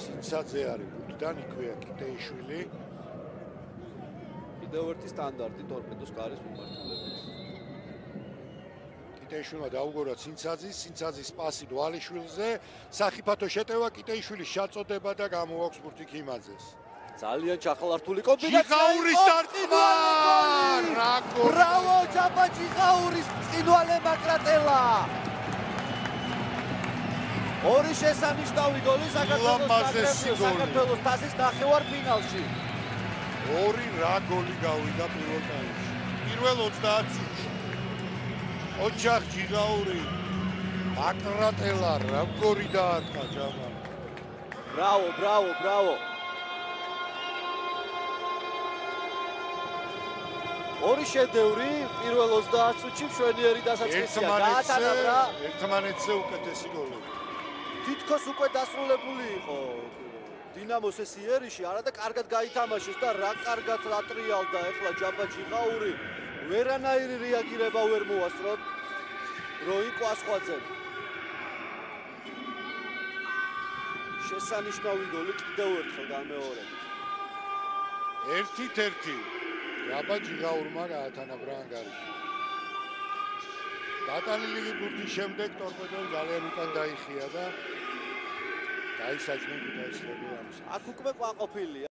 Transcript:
ცინცაძე არის გუდდან იქვეა კიტეიშვილი კიდევ ერთი სტანდარტი ტორპედოს კარის მიმართულებით. კიტეიშვილმა დაუგორა ცინცაძის ცინცაძის პასი დვალიშვილზე საფათო შეტევა კიტეიშვილის შეწოდება და გამოაქვს ბურთი ქიმაძეს ძალიან ჩახლართული კომბინაცია. ჩიხაურის დარტყმა! რა გოლი! ბრავო ჯაბა ჩიხაურის წინვალე მაკრატელა. ორი შესანიშნავი გოლი საქართველოს გოლი. საქართველოს თასის ნახევარფინალში. ორი რა გოლი გავიდა პირველ ტაიმში. პირველ 30 წუთში. ოჯახ ჯიგაური აკრატელა როგორი დაარტყა ჯამა. ბრავო, ბრავო, ბრავო. ორი შედევრი პირველ 30 წუთში მშვენიერი დასაწყისია. გაატანა რა. ერთმანეთზე უკეთესი გოლები. თითქოს უკვე დასრულებული იყო დინამოს ეს იერიში, არა და კარგად გაითამაშეს და რა კარგად ატრიალდა ეხლა ჯაბა ჯიღაური. ვერანაირი რეაგირება ვერ მოასწროთ. როი ყვასხვაძე. შესანიშნავი გოლი კიდევ ერთხელ გამეორებით. ერთით ერთი. რაბა ჯიგაურმა გაათანა ბრანგარიში. დატანილი ბურთის შემდეგ ტორპედომ ძალიან უკან დაიხია და დაისაჯნა ქუთაისელი ამის. აქ უკვე ყვაყოფილია